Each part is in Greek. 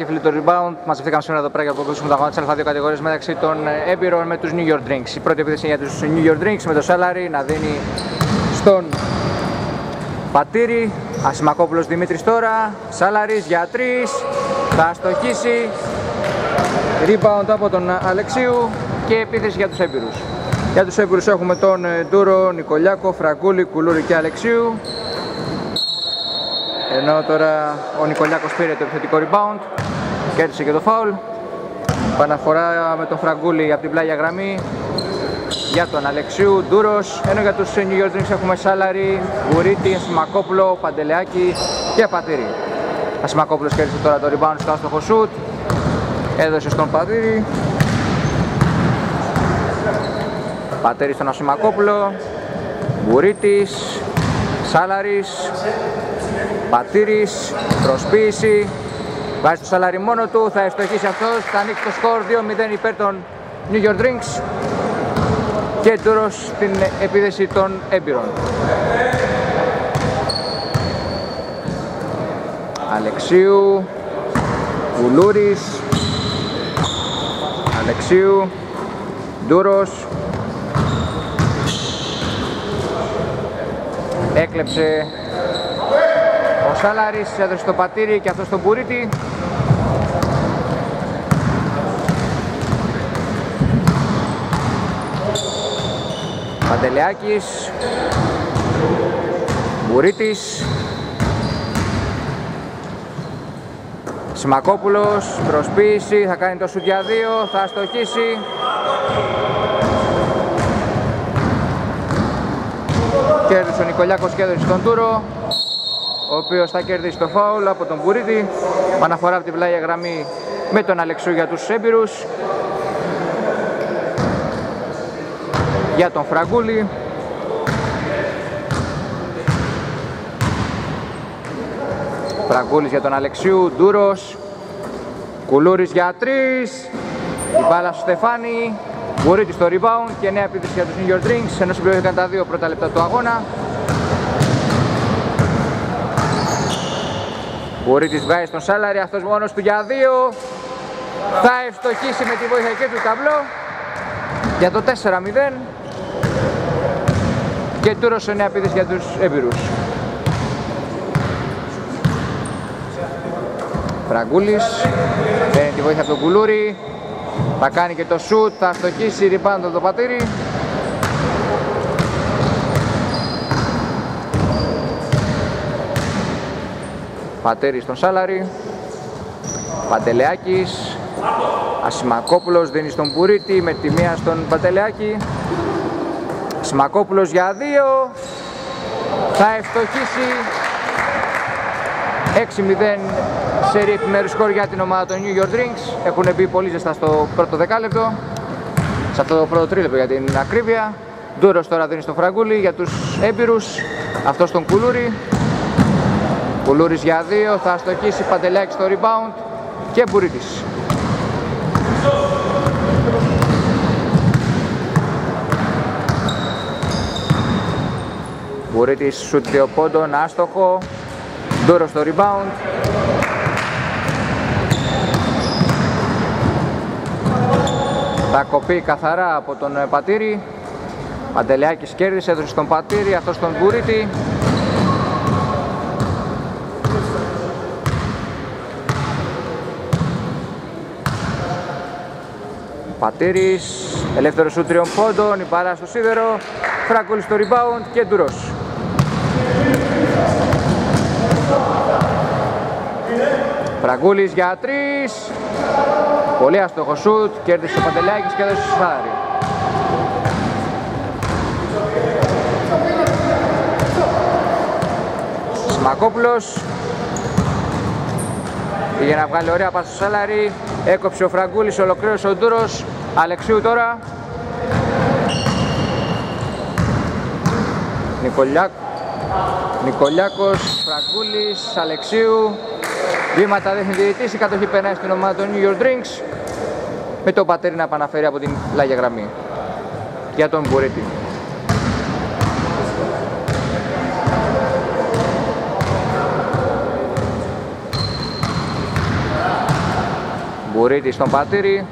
και φίλοι του Rebound, μαζευτήκαμε σήμερα εδώ πέρα για να αποκολουθήσουμε τα αγώνα τη Α2 κατηγορία μεταξύ των έμπειρων με τους New York Drinks. Η πρώτη επίθεση για τους New York Drinks με το Salary να δίνει στον Πατήρη. Ασημακόπουλος Δημήτρης τώρα. Σάλαρης για 3. Θα στοχίσει. Rebound από τον Αλεξίου και επίθεση για τους έμπειρους. Για τους έμπειρους έχουμε τον Ντούρο, Νικολιάκο, Φραγκούλη, Κουλούρη και Αλεξίου. Ενώ τώρα ο Νικολιάκος πήρε το επιθετικό rebound, κέρδισε και το foul. Παναφορά με τον Φραγκούλη από την πλάγια γραμμή για τον Αλεξίου, Ντούρος. Ενώ για τους New York Drinks έχουμε Σάλαρη, Γουρίτη, Ασημακόπουλο, Παντελεάκη και Πατήρη. Ασημακόπουλος κέρδισε τώρα το rebound στο άστοχο shoot. Έδωσε στον Πατήρη. Πατήρη στον Ασημακόπουλο. Γουρίτης, Σάλαρης, Πατήρης, προσποίηση, βάζει το σαλάρι μόνο του, θα ευστοχίσει αυτός, θα ανοίξει το σκορ 2-0 υπέρ των New York Drinks και τώρα στην επίδεση των έμπειρων. Αλεξίου, Βουλούρης, Αλεξίου, Ντούρος, έκλεψε ο Σάλαρης, έδωσε το πατήρι και αυτός στον Πουρίτη. Παντελεάκης, Μπουρίτης, Σιμακόπουλος, προσποίηση, θα κάνει το σουτ για δύο, θα στοχίσει. Κέρδισε ο Νικολιάκος, κέρδισε τον Τούρο, ο οποίος θα κερδίσει το φάουλ από τον Μπουρίτη. Αναφορά από την πλάγια γραμμή με τον Αλεξού για τους έμπειρους. Για τον Φραγκούλη. Φραγκούλης για τον Αλεξίου, Ντούρος, Κουλούρης για τρεις, η μπάλα στο Στεφάνι, Μπουρίτης στο rebound και νέα επίθεση για τους New York Drinks, ενώ συμπληρώθηκαν τα δύο πρώτα λεπτά του αγώνα. Μπουρίτης βγάζει στον Σάλαρη, αυτός μόνος του για δύο, θα ευστοχίσει με τη βοήθεια και του ταμπλό. Για το 4-0 και σε νέα επίθεση για τους έμπειρους. Φραγκούλης, παίρνει τη βοήθεια από τον Κουλούρη, θα κάνει και το σουτ, θα στοχίσει ριμπάντο το πατήρι. Πατέρι στον Σάλαρη, Παντελεάκης, Ασημακόπουλος δίνει στον Πουρίτη με τη μία στον Παντελεάκη. Σμακόπουλος για δύο. Θα ευστοχίσει 6-0 σε επιμέρους σκορ για την ομάδα των New York Drinks. Έχουν μπει πολύ ζεστά στο πρώτο δεκάλεπτο. Σε αυτό το πρώτο τρίλεπτο για την ακρίβεια. Ντούρος τώρα δίνει στο Φραγκούλη για τους έμπειρους. Αυτός στον Κουλούρη. Κουλούρης για δύο. Θα αστοχίσει Παντελέκη στο rebound. Και Μπουρίτης. Μπουρίτης σουτ δύο πόντων, άστοχο. Ντούρο στο rebound. Θα κοπεί καθαρά από τον ε, Πατήρη. Παντελιάκης κέρδισε, έδωσε στον Πατήρη, αυτός στον Μπουρίτη. Πατήρης, ελεύθερο σου τριών πόντων, η μπάλα στο σίδερο, Φράκολη στο rebound και Ντουρός. Φραγκούλης για τρεις. Πολύ αστοχο σουτ, κέρδισε ο Παντελάκης και έδωσε σφάρι. Σμακόπουλος Πήγε να βγάλει ωραία πάση στο Σάλαρη, έκοψε ο Φραγκούλης, ολοκλήρωσε ο Ντούρος, Αλεξίου τώρα. Νικολιάκ, Νικολιάκος, Φραγκούλης, Αλεξίου, Βήματα δείχνει διαιτητής, η κατοχή περνάει στην ομάδα των New York Drinks με τον πατέρι να επαναφέρει από την πλάγια γραμμή για τον Μπουρέτη. Μπουρίτη στον Πατήρη.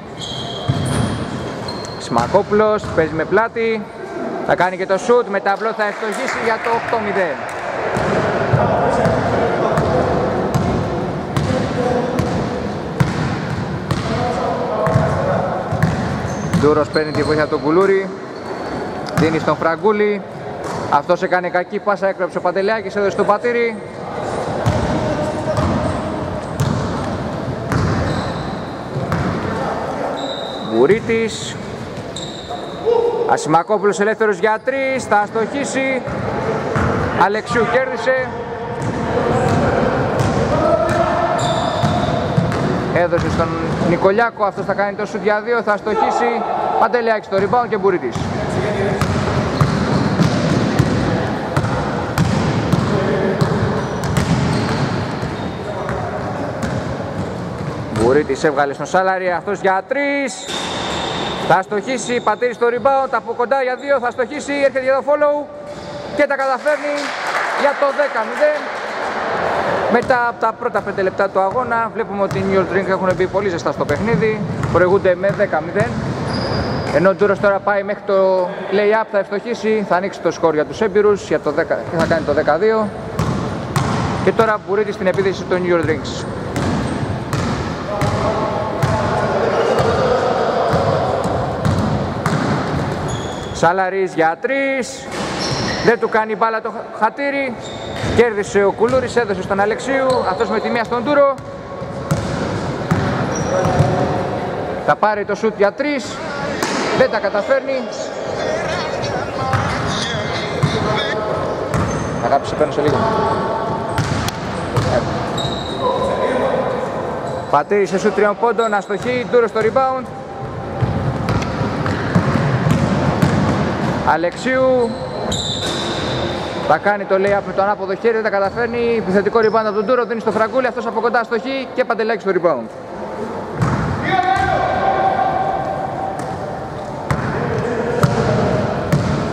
Σμακόπουλος, παίζει με πλάτη. Θα κάνει και το σουτ, με ταμπλό θα ευστοχίσει για το 8-0. Ντούρος παίρνει τη βοήθεια του Κουλούρη. Δίνει στον Φραγκούλη. Αυτός έκανε κακή πάσα, έκρεψε ο Παντελιάκης, έδωσε στον Πατήρη. Μπουρίτης Ασημακόπουλος ελεύθερος για τρεις, θα αστοχίσει Αλεξιού κέρδισε Έδωσε στον Νικολιάκο, αυτός θα κάνει το σουτ για δύο, θα αστοχίσει Παντελιάκης στο rebound και Μπουρίτης. Μπουρίτης έβγαλε στον Σάλαρη, αυτός για τρεις. Θα στοχίσει, πατήρι στο rebound, από κοντά για δύο, θα στοχίσει, έρχεται για το follow και τα καταφέρνει για το 10-0. Μετά από τα πρώτα 5 λεπτά του αγώνα βλέπουμε ότι οι New York Drink έχουν μπει πολύ ζεστά στο παιχνίδι, προηγούνται με 10-0. Ενώ ο Ντούρος τώρα πάει μέχρι το lay-up, θα ευστοχίσει, θα ανοίξει το σκορ για τους έμπειρους για το 10, και θα κάνει το 12. Και τώρα μπουρείται στην επίδεση των New York Drinks. Σαλαρίς για τρεις. Δεν του κάνει μπάλα το χατήρι. Κέρδισε ο Κουλούρης, έδωσε στον Αλεξίου. Αυτός με τη μία στον Τούρο. Θα πάρει το σούτ για τρεις. Δεν τα καταφέρνει. Αγάπη, σε παίρνω σε λίγο. Πατήρισε σούτ τριών πόντων, αστοχή, Τούρο στο rebound. Αλεξίου θα κάνει το lay-up με το ανάποδο χέρι, δεν τα καταφέρνει. Επιθετικό rebound από τον Τούρο, δίνει στο Φραγκούλη, αυτός από κοντά στο χ και παντελάκι στο rebound.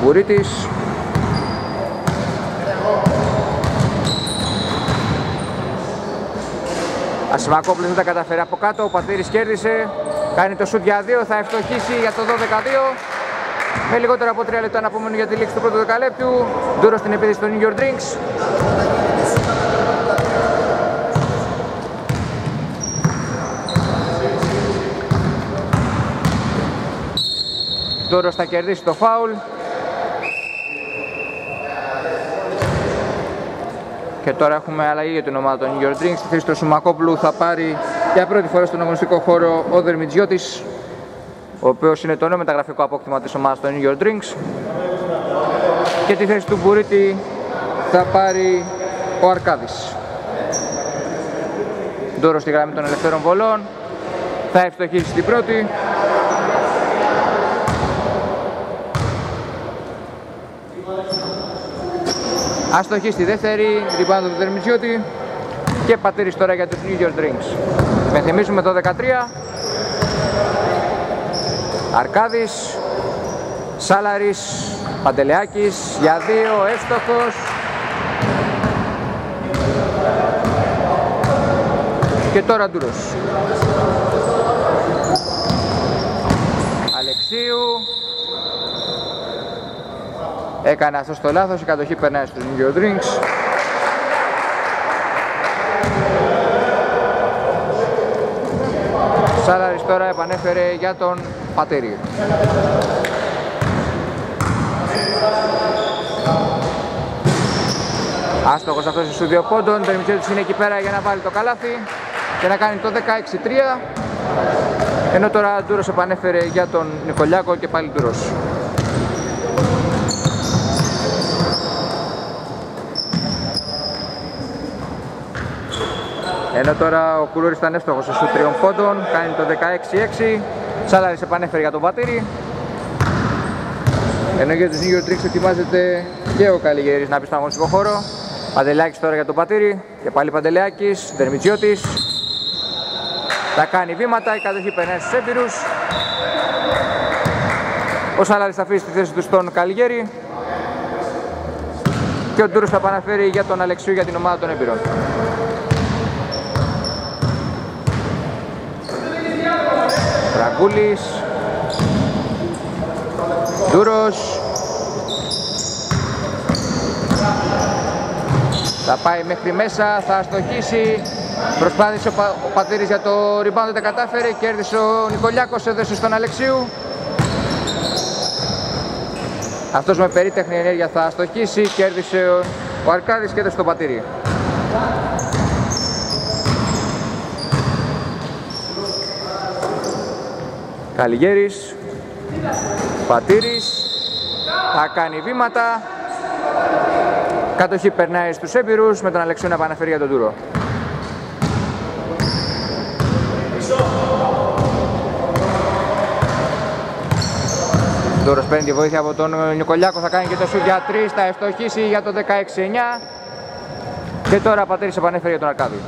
Μπουρίτης. Ασημακόπουλος δεν τα καταφέρει από κάτω, ο Πατήρης κέρδισε, κάνει το σουτ για 2, θα ευστοχίσει για το 12-2. Με λιγότερο από 3 λεπτά να πούμε για τη λήξη του πρώτου δεκαλέπτου. Ντούρο στην επίδεση των New York Drinks. Ντούρος θα κερδίσει το φάουλ. Και τώρα έχουμε αλλαγή για την ομάδα των New York Drinks. Στη θέση του Σουμακόπουλου θα πάρει για πρώτη φορά στον αγωνιστικό χώρο ο Δερμιτζιώτης ο οποίος είναι το νέο μεταγραφικό απόκτημα της ομάδας των New York Drinks. Και τη θέση του Μπουρίτη θα πάρει ο Αρκάδης. Ντόρος στη γραμμή των ελευθέρων βολών. Θα ευστοχίσει την πρώτη. Αστοχή στη δεύτερη, ριμπάντο του Δερμιτζιώτη και πατήρις τώρα για τους New York Drinks. Με θυμίζουμε το 13 Αρκάδης, Σάλαρης, Παντελεάκης, για δύο, εύστοχος. Και τώρα Ντούρος. Αλεξίου. Έκανε αυτό το λάθος, η κατοχή περνάει στους New Drinks. Σάλαρης τώρα επανέφερε για τον Πατέρι. Άστοχος αυτός στους δύο πόντων, Δερμιτσέτης είναι εκεί πέρα για να βάλει το καλάθι και να κάνει το 16-3 ενώ τώρα Ντούρος επανέφερε για τον Νικολιάκο και πάλι Ντούρος. Ενώ τώρα ο Κουλούρης ήταν εύστοχος στους τριών πόντων, κάνει το 16-6. Σάλαρης επανέφερε για τον Πατήρη. Ενώ για τους New Tricks ετοιμάζεται και ο Καλιγέρης να μπει στον αγωνιστικό χώρο. Παντελεάκης τώρα για τον Πατήρη και πάλι Παντελεάκης, Δερμιτσιώτης. Θα κάνει βήματα, η κατοχή περνάει στους έμπειρους. Ο Σάλαρης θα αφήσει τη θέση του στον Καλιγέρη. Και ο Ντούρος θα επαναφέρει για τον Αλεξίου για την ομάδα των έμπειρων. Φραγκούλης Ντούρος. Θα πάει μέχρι μέσα, θα αστοχίσει Προσπάθησε ο, Πα, ο Πατήρης για το rebound, δεν κατάφερε. Κέρδισε ο Νικολιάκος, έδωσε στον Αλεξίου. Αυτός με περίτεχνη ενέργεια θα αστοχίσει, κέρδισε ο, ο Αρκάδης και έδωσε το πατήρι. Καλιγέρης, Πατήρης, θα κάνει βήματα. Κατοχή περνάει στους έμπειρους με τον Αλεξίου να επαναφέρει για τον Τούρο. Τούρος παίρνει τη βοήθεια από τον Νικολιάκο, θα κάνει και το σουτ για 3, θα ευστοχίσει για το 16-9 και τώρα Πατήρης επανέφερε για τον Αρκάδη.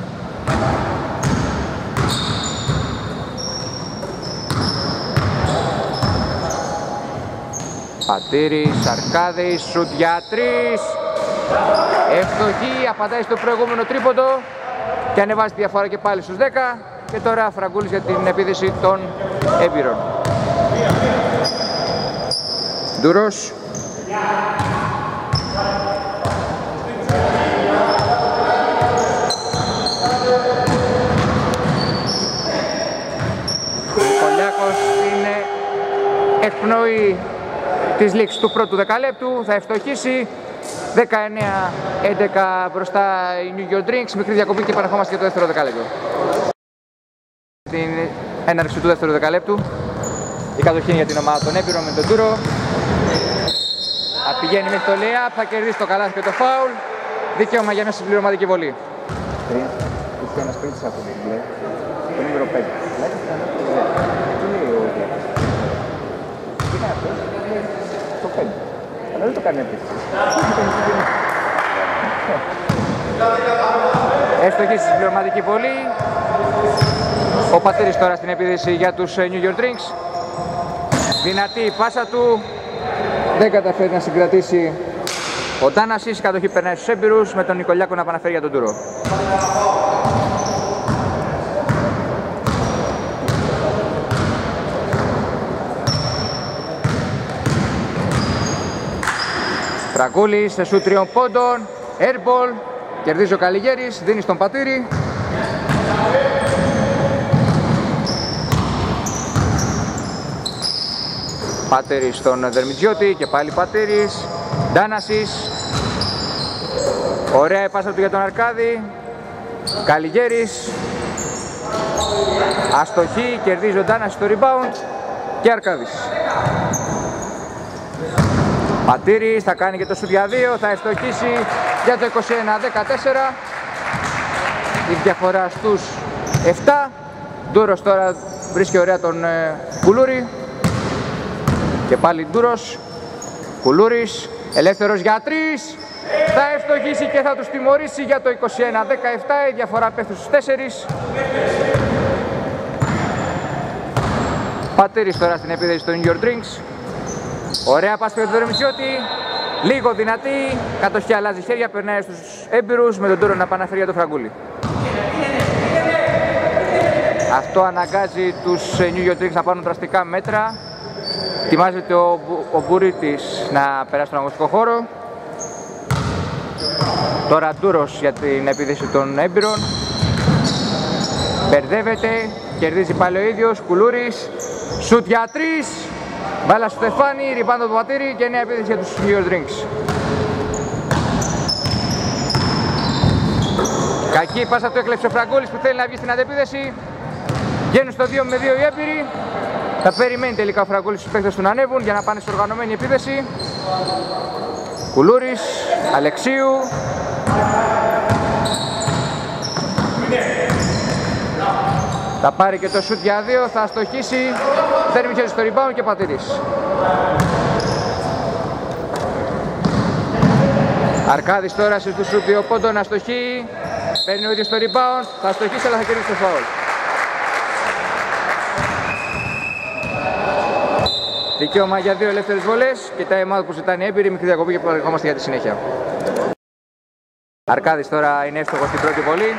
Πατήρης, Αρκάδης, σουτ για 3 Ευστοχή, απαντάει στο προηγούμενο τρίποντο και ανεβάζει τη διαφορά και πάλι στους 10 και τώρα Φραγκούλης για την επίδεση των έμπειρων. Ντουρός. Νικολιάκος είναι εκπνοή της λήξης του πρώτου δεκαλέπτου, θα ευστοχίσει 19-11 μπροστά η New York Drinks, μικρή διακοπή και επανερχόμαστε για το δεύτερο δεκαλέπτο. Την έναρξη του δεύτερου δεκαλέπτου, η κατοχή για την ομάδα των Έπειρων με τον Τούρο. Πηγαίνει μέχρι το layup, θα κερδίσει το καλάθι και το φάουλ. Δικαίωμα για μια συμπληρωματική βολή. Τρία, είχε ένας πρίντης από την μπλε, το νούμερο 5. Λέει το κανένα το 10. Τι λέει ο Διάκας. Τι κάνει αυτός, λέει το 5. Αλλά δεν το κάνει επίθεση. Έστοχη στη συμπληρωματική βολή. Ο Πατήρης τώρα στην επίδεση για τους ε, New York Drinks. Δυνατή η πάσα του, δεν καταφέρει να συγκρατήσει ο Τάνασης, η κατοχή περνάει στους έμπειρους με τον Νικολιάκο να επαναφέρει για τον Τούρο. Φραγκούλης σε σου τριών πόντων, airball, κερδίζει ο Καλιγέρης, δίνει στον Πατήρη. Πατέρης στον Δερμιτζιώτη και πάλι Πατέρης. Ντάνασης. Ωραία η πάσα του για τον Αρκάδη. Καλιγέρης. Αστοχή, κερδίζει ο Ντάνασης στο rebound και Αρκάδης. Πατήρης θα κάνει και το σου 2, θα εστοχίσει για το 21-14. Η διαφορά στους 7. Ντούρος τώρα βρίσκει ωραία τον ε, Κουλούρη. Και πάλι Ντούρος, Κουλούρης, ελεύθερος για τρεις. Θα ευστοχίσει και θα τους τιμωρήσει για το 21-17, η διαφορά πέφτει στους 4. Πατήρης τώρα στην επίδεση του New York Drinks. Ωραία πάση για τον Δερμισιώτη. Λίγο δυνατή, κατοχή αλλάζει χέρια, περνάει στους έμπειρους με τον Τούρο να πάνε για το φραγκούλι. Αυτό αναγκάζει τους New York Drinks να πάρουν δραστικά μέτρα Ετοιμάζεται ο, ο Μπουρίτης να περάσει στον αγωνιστικό χώρο. Τώρα Ντούρος για την επίδεση των έμπειρων. Μπερδεύεται, κερδίζει πάλι ο ίδιος, Κουλούρης. Σουτ για τρεις. Μπάλα στο Στεφάνι, ριμπάντο του Πατήρη και νέα επίδεση για τους New York Drinks. Κακή πάσα του έκλεψε ο Φραγκούλης που θέλει να βγει στην αντεπίδεση. Βγαίνουν στο 2 με 2 οι έμπειροι. Θα περιμένει τελικά ο Φραγκούλης στους παίκτες του να ανέβουν για να πάνε σε οργανωμένη επίδεση. Κουλούρης, Αλεξίου. Θα πάρει και το σουτ για δύο, θα αστοχίσει. Δεν μιχέζει στο rebound και πατήρης. Αρκάδης τώρα σε σουτ δύο πόντων, αστοχεί. Παίρνει ο ίδιος το rebound, θα αστοχίσει αλλά θα κερδίσει το φάουλ. Δικαίωμα για δύο ελεύθερες βολές και τα ομάδα που ζητάνε έμπειροι, μικρή διακοπή και προερχόμαστε για τη συνέχεια. Αρκάδης τώρα είναι εύστοχος στην πρώτη βολή.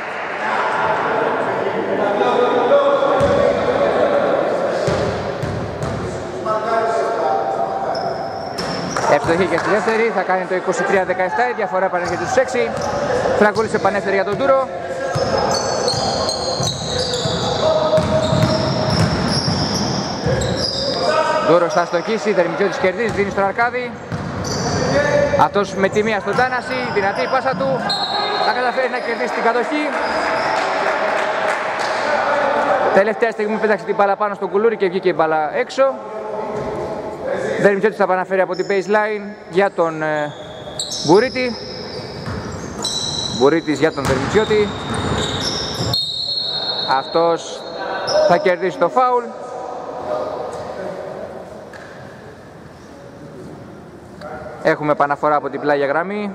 Ευστοχή και στη δεύτερη, θα κάνει το 23-17, η διαφορά επανέρχεται στους 6. Φραγκούλης επανέφερε για τον Τούρο. Τούρος θα στοχίσει, Δερμιτζιώτης κερδίζει, δίνει στον Αρκάδη. Αυτός με τη μία στον Τάναση, δυνατή η πάσα του, θα καταφέρει να κερδίσει την κατοχή. Τελευταία στιγμή πέταξε την μπάλα πάνω στον κουλούρι και βγήκε η μπάλα έξω. Δερμιτζιώτης θα επαναφέρει από την baseline για τον ε, Μπουρίτης. Μπουρίτης για τον Δερμιτζιώτη. Αυτός θα κερδίσει το φάουλ. Έχουμε επαναφορά από την πλάγια γραμμή.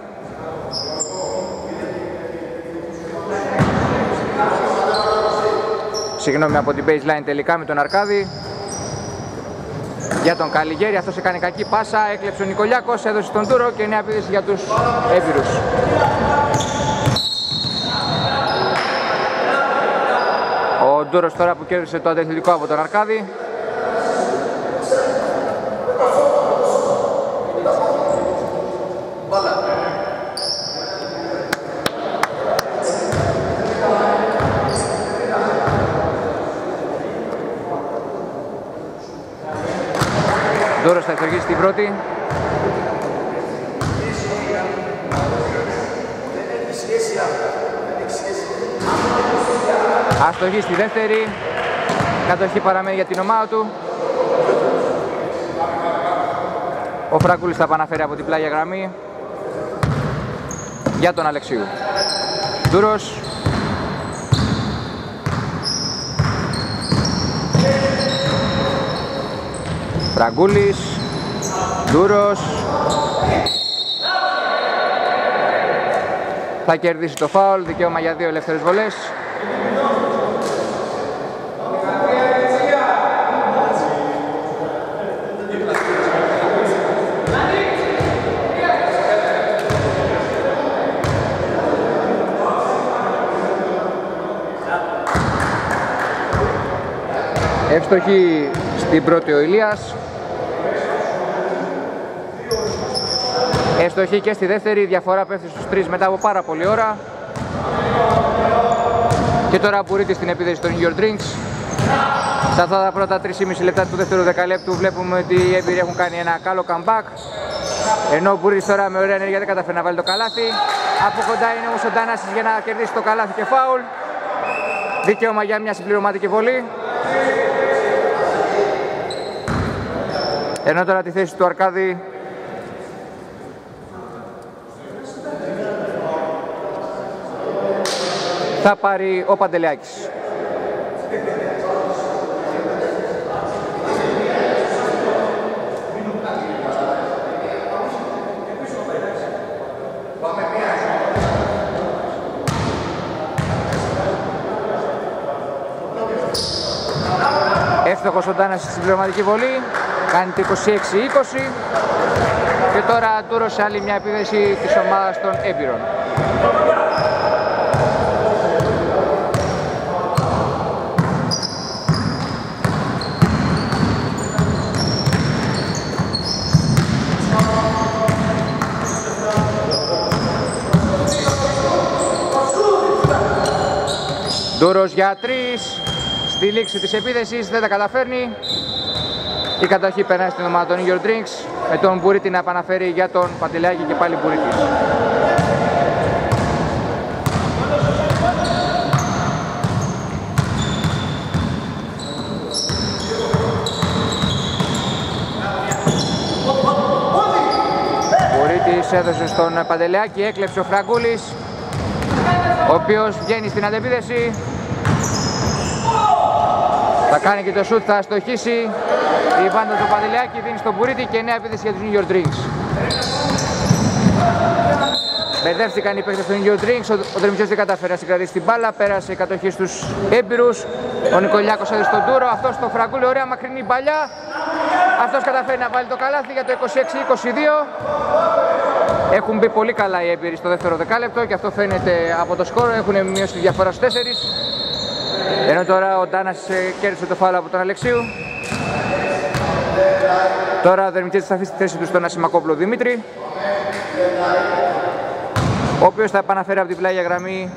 Συγγνώμη από την baseline τελικά με τον Αρκάδη. Για τον Καλιγέρη, αυτός έκανε κακή πάσα, έκλεψε ο Νικολιάκος, έδωσε τον Τούρο και νέα πίδηση για τους έμπειρους. Ο Ντούρος τώρα που κέρδισε το αντεθλητικό από τον Αρκάδη. Ντούρος θα εξοργήσει την πρώτη. Αστοχή στη δεύτερη. Κατοχή παραμένει για την ομάδα του. Ο Φραγκούλης θα επαναφέρει από την πλάγια γραμμή. Για τον Αλεξίου. Ντούρος. Φραγκούλης. Ντούρος. Θα κερδίσει το φάουλ, δικαίωμα για δύο ελεύθερες βολές. Εύστοχη στην πρώτη ο Ηλίας. Εύστοχη και στη δεύτερη, η διαφορά πέφτει στους τρεις μετά από πάρα πολλή ώρα. Και τώρα Μπουρίτη στην επίδεση των New York Drinks. Σε αυτά τα πρώτα 3,5 λεπτά του δεύτερου δεκαλέπτου βλέπουμε ότι οι έμπειροι έχουν κάνει ένα καλό comeback. Ενώ ο Μπουρίτης τώρα με ωραία ενέργεια δεν καταφέρει να βάλει το καλάθι. Από κοντά είναι όμως ο Ντάνασης για να κερδίσει το καλάθι και φάουλ. Δικαίωμα για μια συμπληρωματική βολή. Ενώ τώρα τη θέση του Αρκάδη θα πάρει ο Παντελεάκης. Εύστοχος ο Ντάνας στη συμπληρωματική βολή, κάνει το 26-20 και τώρα τούρωσε άλλη μια επίδεση της ομάδας των έμπειρων. Ντούρος για τρεις, στη λήξη της επίδεσης δεν τα καταφέρνει. Η κατοχή περνάει στην ομάδα των Your Drinks με τον Μπουρίτη να επαναφέρει για τον Παντελιάκη και πάλι Μπουρίτης. Μπουρίτης έδωσε στον Παντελιάκη, έκλεψε ο Φραγκούλης ο οποίος βγαίνει στην αντεπίδεση θα κάνει και το σουτ, θα στοχίσει. Η μπάντα του Παντελιάκη, δίνει στον Πουρίτη και νέα επίδεση για τους New York Drinks. Μπερδεύτηκαν οι παίκτες του New York Drinks, ο Δερμιτζός δεν κατάφερε να συγκρατήσει την μπάλα, πέρασε η κατοχή στους έμπειρους, ο Νικολιάκος έδωσε τον Τούρο, αυτός το φραγκούλι, ωραία μακρινή παλιά, αυτός καταφέρει να βάλει το καλάθι για το 26-22. Έχουν μπει πολύ καλά οι έμπειροι στο δεύτερο δεκάλεπτο και αυτό φαίνεται από το σκόρο, έχουν μειώσει τη διαφορά στους 4. Ενώ τώρα ο Ντάνας κέρδισε το φάλο από τον Αλεξίου. Τώρα ο Δερμητής θα αφήσει τη θέση του στον Ασημακόπουλο Δημήτρη ο οποίος θα επαναφέρει από την πλάγια γραμμή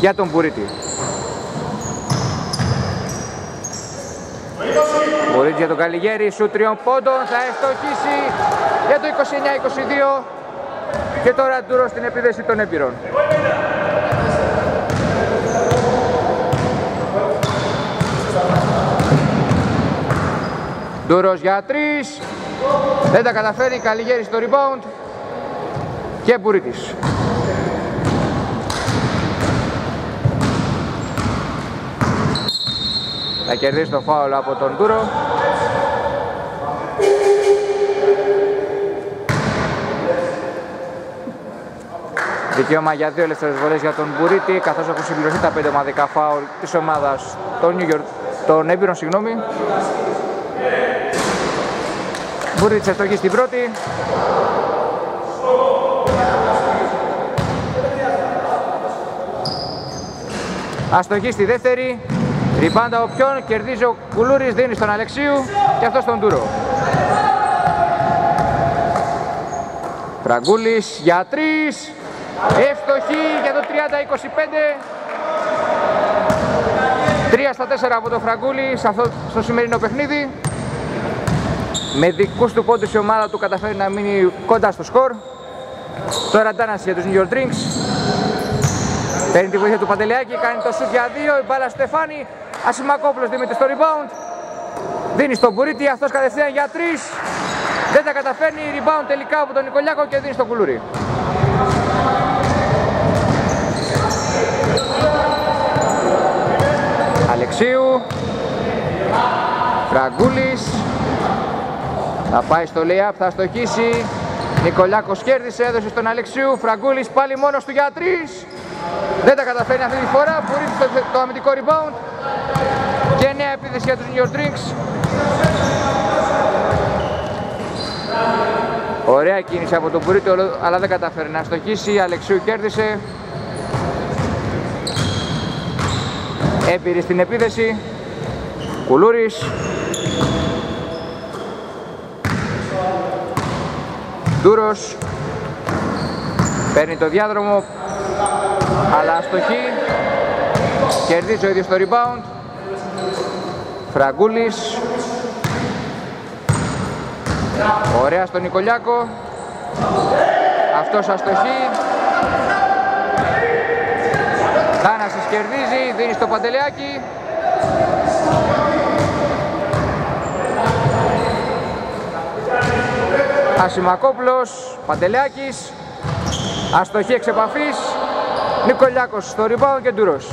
για τον Μπουρίτη. Μπουρίτη για τον Καλιγέρη, σου τριών πόντων, θα ευστοχίσει για το 29-22 και τώρα Ντούρο στην επίδεση των Έπειρων. Ντούρος για τρεις, δεν τα καταφέρει, Καλιγέρη στο rebound και Μπουρίτης. Θα κερδίσει το φάουλ από τον Τούρο. Δικαίωμα για δύο ελεύθερες βολές για τον Μπουρίτη, καθώς έχουν συμπληρωθεί τα πέντε ομαδικά φάουλ της ομάδας των, New York, των έμπειρων. Συγγνώμη. Μπουρίτης ευτοχή στην πρώτη. Αστοχή στη δεύτερη. Ριμπάντα ο ποιον, κερδίζει ο Κουλούρης, δίνει στον Αλεξίου και αυτό στον Τούρο. Φραγκούλης για τρεις. Εύστοχη για το 30-25. 3 στα 4 από το Φραγκούλη σε αυτό στο σημερινό παιχνίδι. Με δικούς του πόντους η ομάδα του καταφέρει να μείνει κοντά στο σκορ. Τώρα αντάναση για τους New York Drinks. Παίρνει τη βοήθεια του Παντελιάκη, κάνει το σουτ για δύο, η μπάλα Στεφάνη, Ασημακόπουλος δίνεται στο rebound. Δίνει στον Μπουρίτη, αυτός κατευθείαν για τρεις. Δεν τα καταφέρνει, rebound τελικά από τον Νικολιάκο και δίνει στον Κουλούρι. Αλεξίου. Φραγκούλης. Θα πάει στο layup, θα στοχίσει. Νικολιάκος κέρδισε, έδωσε στον Αλεξίου. Φραγκούλης πάλι μόνος του για τρεις. Δεν τα καταφέρνει αυτή τη φορά, μπορεί το, το αμυντικό rebound και νέα επίθεση για τους New York Drinks. Ωραία κίνηση από τον Μπουρίτο, αλλά δεν καταφέρει να στοχίσει. Αλεξίου κέρδισε. Έπειρη στην επίθεση. Κουλούρης. Ντούρος. Παίρνει το διάδρομο, αλλά αστοχή. Κερδίζει ο ίδιος το rebound. Φραγκούλης. Ωραία στον Νικολιάκο. Αυτός αστοχή. Θάνασης κερδίζει, δίνει στο Παντελεάκι. Ασημακόπουλος, Παντελεάκης. Αστοχή εξ επαφής. Νικολιάκος στο rebound και Ντούρος.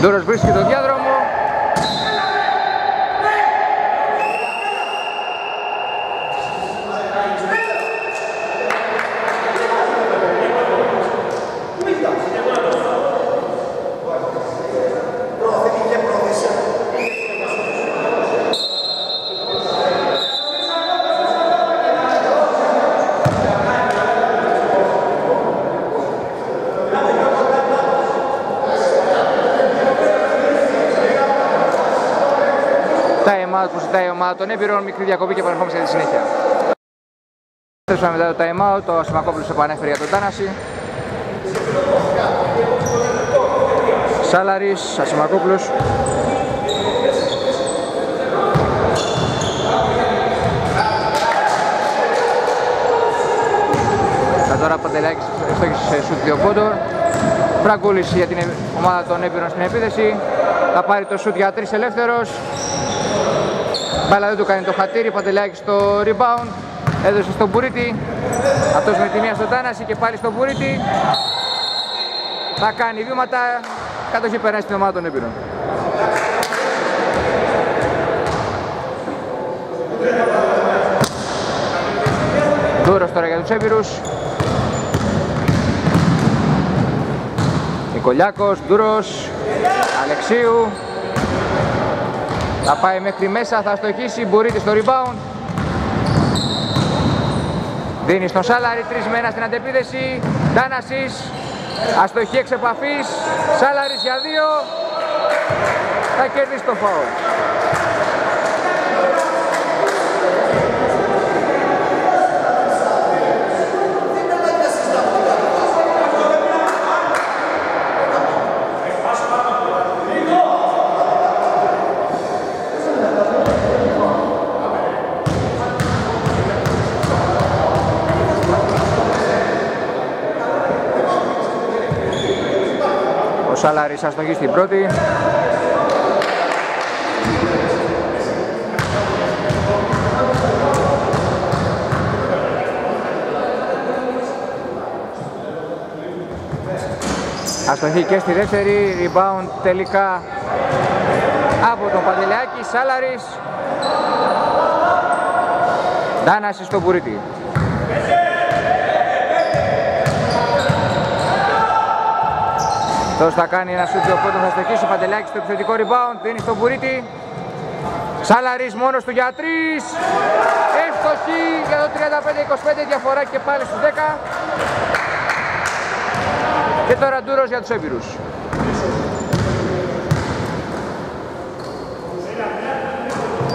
Ντούρος βρίσκει το διάδρομο. time out που ζητάει η ομάδα των έμπειρων, μικρή διακοπή και επανερχόμαστε για τη συνέχεια. Θέλουμε μετά το time out, ο Σιμακόπουλος επανέφερε για τον Τάναση. Σάλαρης, Ασημακόπουλος. Θα τώρα Παντελάκης ευστόχησε σε σουτ δύο πόντων. Φραγκούλης για την ομάδα των έμπειρων στην επίθεση. Θα πάρει το σουτ για τρεις ελεύθερος. Μπάλα δεν του κάνει το χατήρι, Παντελάκη στο rebound. Έδωσε στον Μπουρίτη. Αυτός με τη μία στον Τάναση και πάλι στον Μπουρίτη. Θα κάνει βήματα. Κατοχή περάσει στην ομάδα των έμπειρων. Δούρος τώρα για τους έμπειρους. Νικολιάκος, Ντούρος, Αλεξίου, θα πάει μέχρι μέσα, θα στοχίσει, Μπουρίτη στο rebound. Δίνει στον Σάλαρη, τρεις με ένα στην αντεπίδεση. Τάνασης, αστοχή εξ επαφής. Σάλαρης για δύο. Θα κερδίσει το φάουλ. Σαλάρης αστοχή στην πρώτη. Αστοχή και στη δεύτερη, rebound τελικά από τον Παντελεάκη, Σάλαρης. Ντάνασης στο Μπουρίτη. Αυτός θα κάνει ένα σούτζο οπότε θα στοχίσει ο Παντελάκης στο επιθετικό rebound, δίνει στον Μπουρίτη. Σάλαρης μόνος του για τρεις. Εύστοχη για το 35-25 διαφορά και πάλι στους 10. Και τώρα Ντούρος για τους έμπειρους.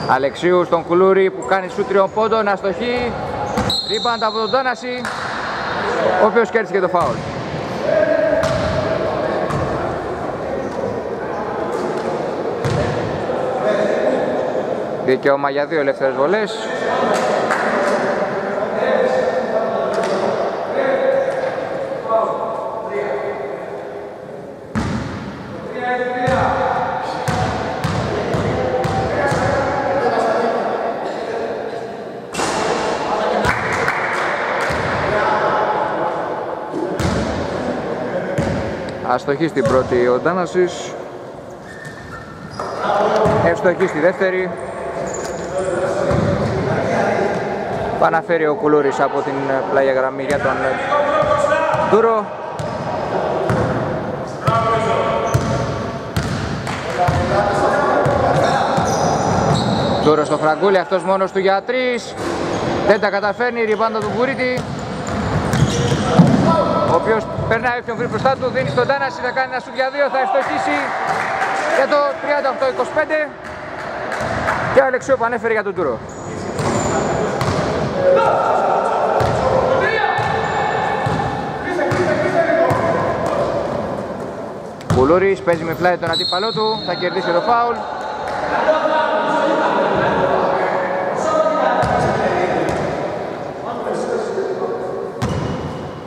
Αλεξίου στον Κουλούρη που κάνει σου τριών πόντων, αστοχή. Rebound από τον Τάναση, ο οποίος κέρδισε και το φάουλ. Δικαίωμα για δύο ελεύθερες βολές. Αστοχή στην πρώτη ο Ντάνασης Ευστοχή στη δεύτερη Παναφέρει ο Κουλούρης από την πλάγια γραμμή για τον Ντούρο. Ντούρο στο φραγκούλι, αυτός μόνος του για τρεις. Δεν τα καταφέρνει, ριμπάντα του Μπουρίτη. Ο οποίος περνάει όποιον βρει μπροστά του, δίνει στον Τάναση, θα κάνει ένα σουτ για δύο, θα ευστοχίσει για το 38-25. Και ο Αλεξίου πανέφερε για τον Τούρο. Κουλούρης παίζει με φλάι τον αντίπαλό του, θα κερδίσει το φάουλ.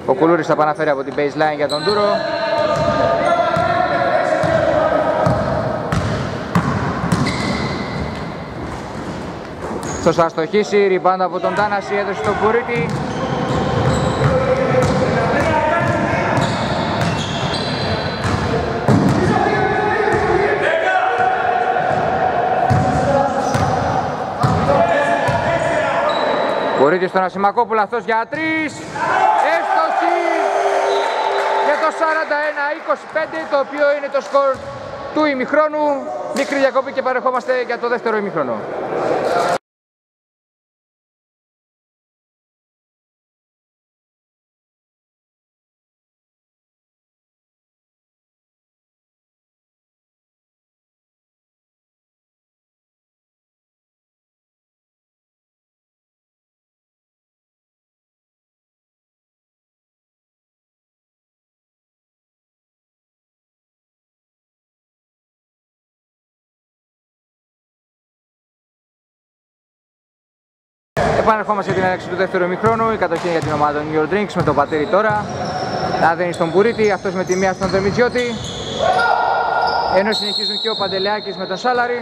Ο Κουλούρης θα παναφέρει από την baseline για τον Τούρο. Αυτός θα στοχίσει, ριμπάντα από τον Τάναση, έδωσε τον Κουρίτη. Κουρίτης στον Ασημακόπουλο, αυτός για τρεις. Έστοχη για το 41-25, το οποίο είναι το σκορ του ημιχρόνου. Μικρή διακοπή και παρεχόμαστε για το δεύτερο ημιχρόνο. Επανερχόμαστε την έναρξη του δεύτερου ημιχρόνου. Η κατοχή για την ομάδα New York Drinks με τον πατέρι τώρα. Να δίνει στον Μπουρίτη, αυτός με τη μία στον Δερμιτζιώτη. Ενώ συνεχίζουν και ο Παντελεάκης με τον Σάλαρη.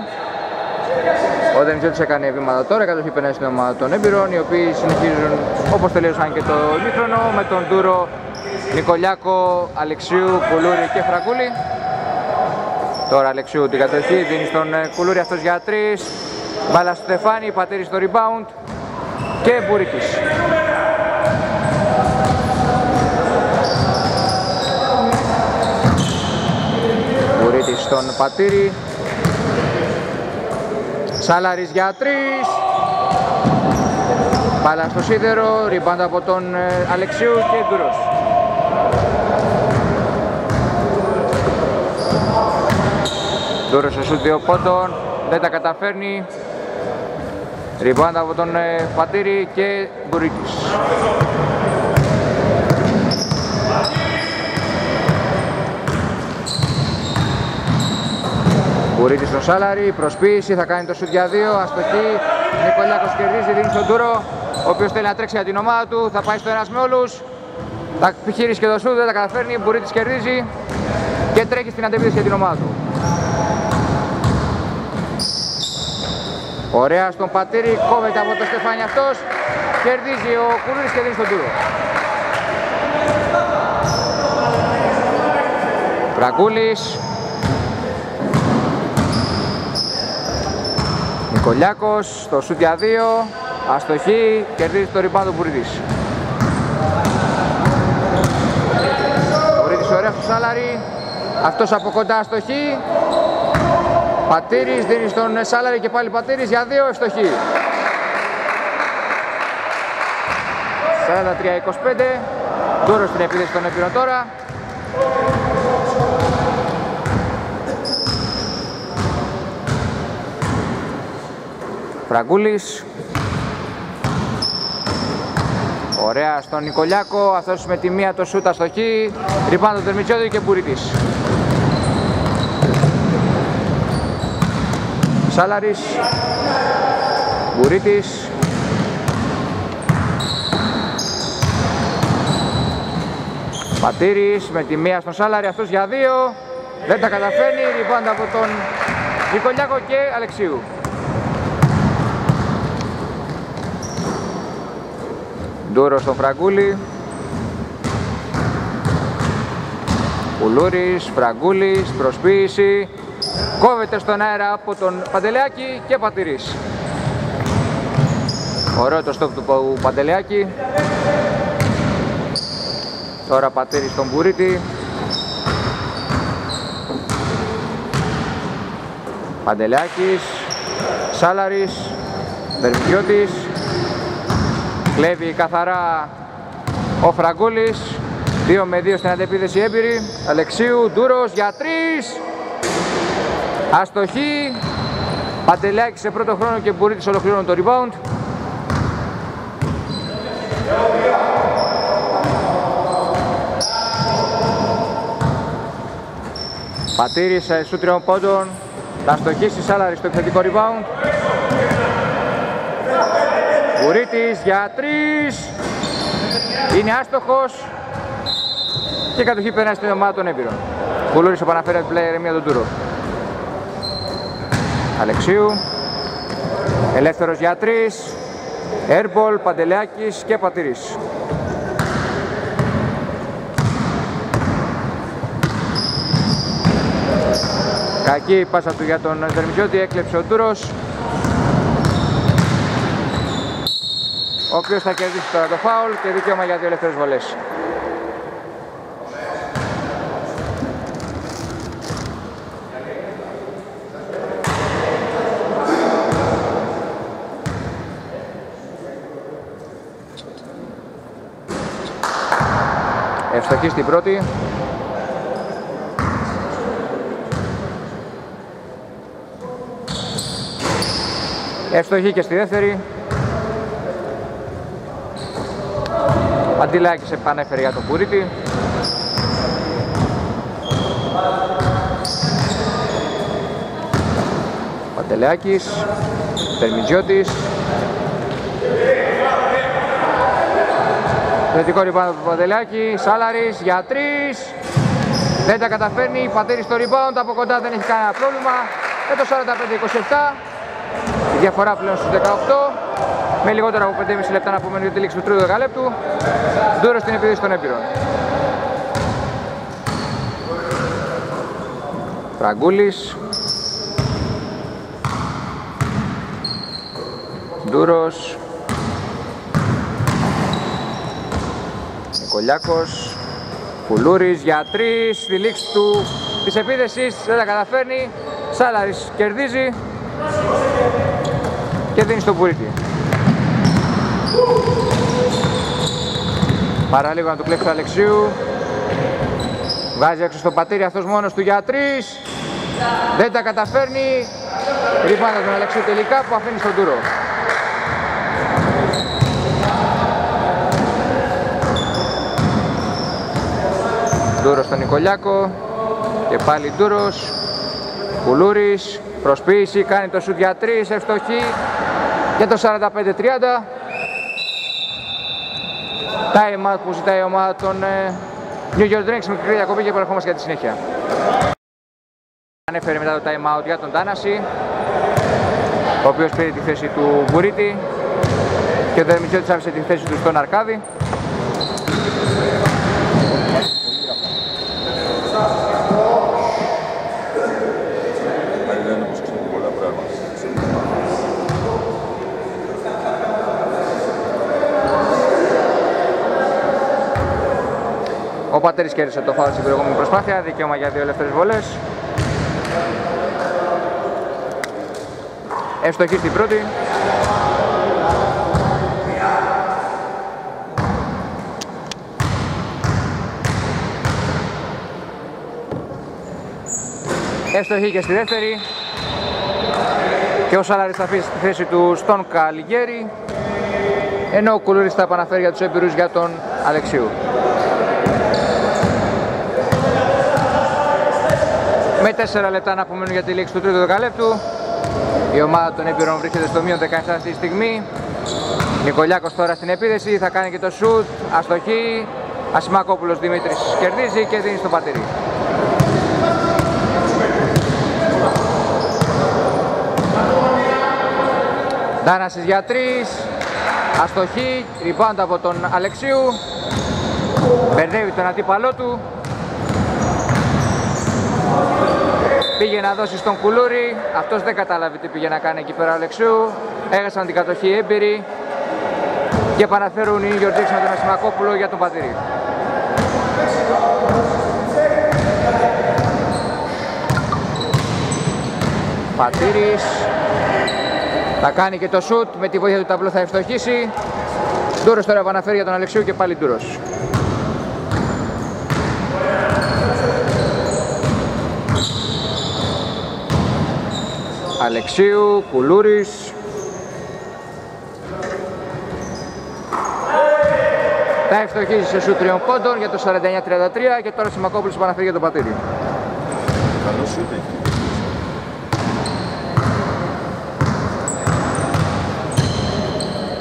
Ο Δερμιτζιώτης έκανε βήματα τώρα, η κατοχή περνάει στην ομάδα των έμπειρων, οι οποίοι συνεχίζουν όπως τελείωσαν και το ημίχρονο με τον Ντούρο, Νικολιάκο, Αλεξίου, Κουλούρη και Φραγκούλη. Τώρα Αλεξίου την κατοχή, δίνει στον ε, Κουλούρη αυτός για τρεις. Μπάλα στο Στεφάνι, πατέρι στο rebound και Μπουρίκης. Μπουρίτης στον Πατήρη. Σάλαρης για τρεις. Μπάλα στο σίδερο, ριμπάντα από τον ε, Αλεξίου και Ντούρος. Ντούρος ο σούτ δύο πόντων, δεν τα καταφέρνει. Ριμπάντα από τον ε, Πατήρη και Μπουρίτης. Μπουρίτης στον Σάλαρη, προσποίηση, θα κάνει το σουτ για δύο, αστοχή. Νικολιάκος κερδίζει, δίνει στον Τούρο, ο οποίος θέλει να τρέξει για την ομάδα του, θα πάει στο ένας με όλους. Θα επιχείρησε και το σουτ, δεν τα καταφέρνει, Μπουρίτης κερδίζει και τρέχει στην αντεπίθεση για την ομάδα του. Ωραία στον Πατήρη, κόβεται από το Στεφάνι αυτός, κερδίζει ο Κουλούρης και δίνει στον Τούρο. Φραγκούλης. Νικολιάκος, στο σούτ για δύο, αστοχή, κερδίζει το ριμπάντο Μπουρίτης. Μπουρίτης ωραία στο Σάλαρη, αυτός από κοντά αστοχή, Πατήρης δίνει στον Σάλαρη και πάλι Πατήρης για δύο ευστοχή. 43-25, Ντούρος στην επίδεση των Επίρων τώρα. Φραγκούλης. Ωραία στον Νικολιάκο, αυτός με τη μία το σούτα στοχή. Ριπάν τον και Μπουρίτης. Σάλαρης, Μπουρίτης, Πατήρης με τη μία στον Σάλαρη, αυτός για δύο, δεν τα καταφέρνει, ριμπάντα από τον Νικολιάκο και Αλεξίου. Ντούρο στον Φραγκούλη, Πουλούρης, Φραγκούλης, προσποίηση, Κόβεται στον αέρα από τον Παντελεάκη και Πατηρής. Ωραίο το στόπ του Παντελεάκη. Τώρα Πατήρης στον Μπουρίτη. Παντελεάκης, Σάλαρης, Βερμικιώτης. Κλέβει καθαρά ο Φραγκούλης. 2 με 2 στην αντεπίδεση έμπειρη. Αλεξίου, Ντούρος για 3. Αστοχή. Παντελάκη σε πρώτο χρόνο και μπορεί της ολοκληρώνει το rebound. Πατήρης σου τριών πόντων. Θα στοχίσει Σάλαρης στο επιθετικό rebound. Μπουρίτης για τρεις. Είναι άστοχος. Και κατοχή περνάει στην ομάδα των έμπειρων. Κουλούρης ο Παναφέρας player μία τον τούρο. Αλεξίου. Ελεύθερος για τρεις. Airball, Παντελεάκης και Πατήρης. Κακή η πάσα του για τον Δερμιζιώτη, έκλεψε ο Τούρος. Ο οποίος θα κερδίσει τώρα το φάουλ και δικαίωμα για δύο ελεύθερες βολές. Ευστοχής στην πρώτη. Ευστοχή και στη δεύτερη. Αντιλάκης επανέφερε για τον Κουρίτη. Παντελεάκης, Τερμιτζιώτης, Θετικό rebound του Παντελάκη, Σάλαρης για τρεις. Δεν τα καταφέρνει, πατέρι στο rebound, από κοντά δεν έχει κανένα πρόβλημα. Με το 45-27, η διαφορά πλέον στους 18. Με λιγότερα από 5,5 λεπτά να πούμε για τη λήξη του τρίτου δεκαλέπτου. Ντούρο στην επίδυση των έπειρων. Φραγκούλης. Ντούρος. Νικολιάκος, Πουλούρης για τρεις, στη λήξη του της επίδεσης δεν τα καταφέρνει, Σάλαρης κερδίζει και δίνει στον Πουρίτη. Παραλίγο να του κλέψει του Αλεξίου, βγάζει έξω στο πατήρι αυτός μόνος του για τρεις, δεν τα καταφέρνει, Ριμπάντα τον Αλεξίου τελικά που αφήνει στον Τούρο. Ντούρος στον Νικολιάκο και πάλι Ντούρος Κουλούρης προσποίηση κάνει το σουτ για 3 ευστοχή για το 45-30 Time out που ζητάει η ομάδα των ε, New York Drinks μικρή διακοπή και παρεχόμαστε για τη συνέχεια. Ανέφερε μετά το time out για τον Τάναση ο οποίος πήρε τη θέση του Μπουρίτη και ο Δερμιτζιώτης άφησε τη θέση του στον Αρκάδη Ο Πατέρης κέρδισε το φάουλ στην προηγούμενη προσπάθεια, δικαίωμα για δύο ελεύθερες βολές. Ευστοχή στην πρώτη. Ευστοχή και στη δεύτερη. Και ο Σαλάρης θα αφήσει στη θέση του στον Καλιγέρη. Ενώ ο Κουλούρης θα επαναφέρει για τους έμπειρους για τον Αλεξίου. Με 4 λεπτά να απομένουν για τη λήξη του τρίτου δεκαλέπτου. Η ομάδα των Επίρων βρίσκεται στο μείον 17 αυτή τη στιγμή. Νικολιάκος τώρα στην επίδεση, θα κάνει και το σουτ, αστοχή. Ασημακόπουλος Δημήτρης κερδίζει και δίνει στο πατήρι. Ντάνασης για 3, αστοχή, rebound από τον Αλεξίου. Μπερδεύει τον αντίπαλό του, Πήγε να δώσει στον Κουλούρη, αυτός δεν κατάλαβε τι πήγε να κάνει εκεί πέρα ο Αλεξίου. Έχασαν την κατοχή έμπειροι και επαναφέρουν οι Γιώργης με τον Ασημακόπουλο για τον Πατήρη. Πατήρης θα κάνει και το σουτ, με τη βοήθεια του ταμπλό θα ευστοχίσει. Ντούρος τώρα επαναφέρει για τον Αλεξίου και πάλι Ντούρος. Αλεξίου, Κουλούρης Τα ευστοχίζει σε σου τριών πόντων για το 49-33 και τώρα Σιμακόπουλος επαναφέρει για το πατήρι. Καλός σου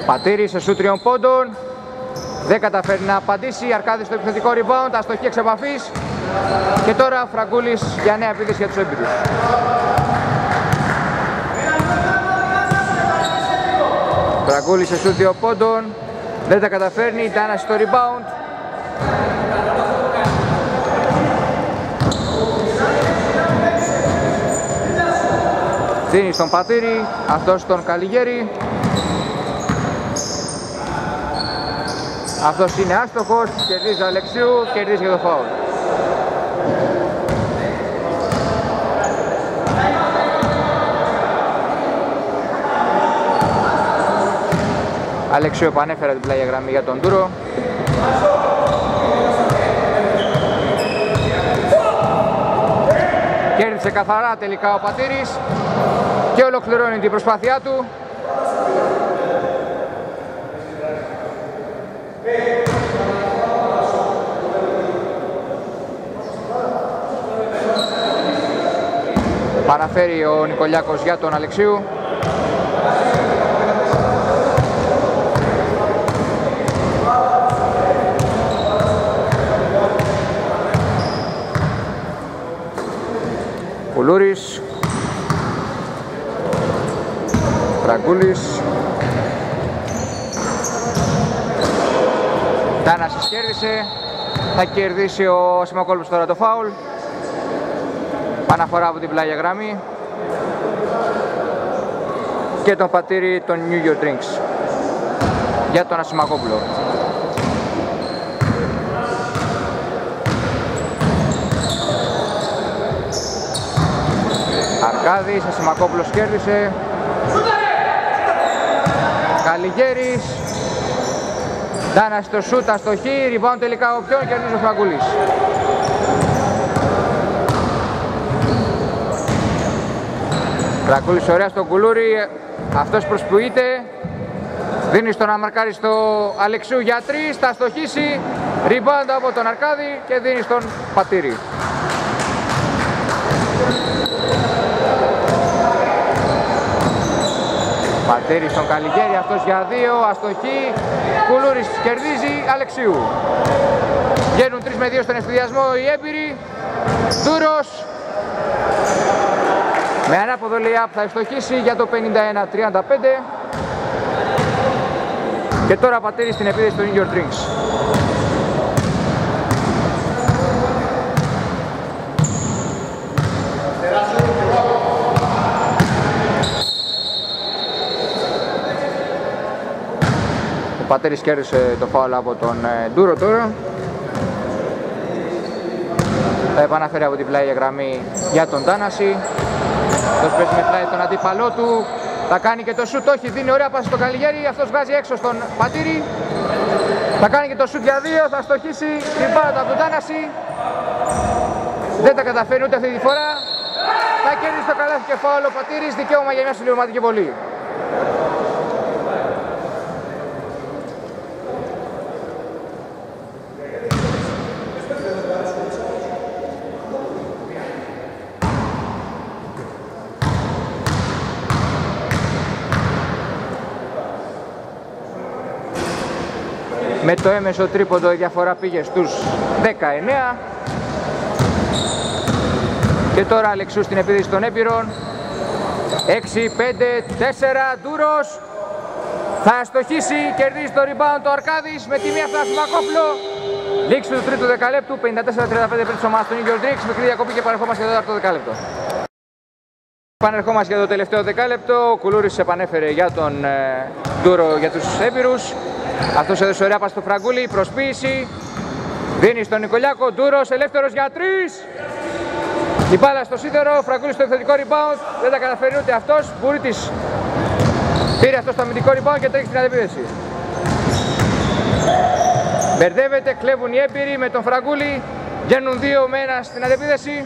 Πατήρι σε σου τριών πόντων. Δεν καταφέρει να απαντήσει. Αρκάδης στο επιθετικό rebound. Αστοχή εξ επαφής. Και τώρα Φραγκούλης για νέα επίδεση για τους έμπειρους. Φραγκούλης σε στούτιο πόντων. Δεν τα καταφέρνει. Τάνας στο rebound. Δίνει στον Πατήρη, αυτός στον Καλιγέρη. Αυτός είναι άστοχος, κερδίζει ο Αλεξίου, κερδίζει και το φάουλ. Αλεξίου επανέφερα την πλάγια γραμμή για τον Τούρο. Κέρδισε καθαρά τελικά ο Πατήρης και ολοκληρώνει την προσπάθειά του. Παναφέρει ο Νικολιάκος για τον Αλεξίου. Κουλούρης Φραγκούλης Τάνασης κέρδισε. Θα κερδίσει ο Σιμακόλπος τώρα το φάουλ. Παναφορά από την πλάγια γραμμή. Και τον πατήρι των New York Drinks. Για τον Ασημακόπουλο. Αρκάδης, Ασημακόπουλος κέρδισε. Καλιγέρης. Ντάνα στο σούτα στο χ, rebound τελικά ο ποιον κερδίζει ο Φραγκούλης. Φραγκούλης ωραία στον Κουλούρι, αυτός προσποιείται. Δίνει στον Αμαρκάρη στο Αλεξίου για τρεις, θα στοχίσει. Rebound από τον Αρκάδη και δίνει στον Πατήρη. Πατήρη στον Καλιγέρη, αυτός για δύο, αστοχή. Κουλούρης κερδίζει, Αλεξίου. Βγαίνουν 3 με 2 στον εφηδιασμό οι έμπειροι. Ντούρος. Με ανάποδο layup θα ευστοχίσει για το 51-35. Και τώρα πατήρι στην επίδεση του New York Drinks. Ο Πατέρης κέρδισε το φάουλ από τον ε, Ντούρο τώρα. Θα επαναφέρει από την πλάγια γραμμή για τον Τάναση. Αυτός παίζει με πλάι τον αντίπαλό του. Θα κάνει και το σουτ, όχι, δίνει ωραία πάση στον Καλιγέρη, αυτός βγάζει έξω στον Πατήρη. Θα κάνει και το σουτ για δύο, θα στοχίσει την μπάλα από τον Τάναση. Δεν τα καταφέρει ούτε αυτή τη φορά. Θα κερδίσει το καλάθι και φάουλ ο Πατήρης, δικαίωμα για μια συμπληρωματική βολή. Με το έμεσο τρίποντο η διαφορά πήγε στους 19. Και τώρα Αλεξού στην επίδυση των Έπειρων. 6, 5, 4, Ντούρος. Θα αστοχίσει, κερδίζει το rebound το Αρκάδης με τη μία φτάση Μακόπλο. Λήξη του τρίτου δεκαλέπτου, 54-35 πέντε ομάδας του Νίγιο Ντρίξ, μικρή διακοπή και παρερχόμαστε για το τέταρτο δεκάλεπτο. Πανερχόμαστε για το τελευταίο δεκάλεπτο. Ο Κουλούρης επανέφερε για τον ε, Ντούρο για τους Έπειρους. Αυτός έδωσε ωραία πας στο Φραγκούλη, προσποίηση. Δίνει στον Νικολιάκο, Ντούρος ελεύθερος για τρεις. Η μπάλα στο σίδερο, Φραγκούλη στο επιθετικό rebound. Δεν τα καταφέρει ούτε αυτός. Μπουρίτης πήρε αυτός στο αμυντικό rebound και τρέχει στην αντεπίδεση. Μπερδεύεται, κλέβουν οι έμπειροι με τον Φραγκούλη. Βγαίνουν δύο με ένα στην αντεπίδεση.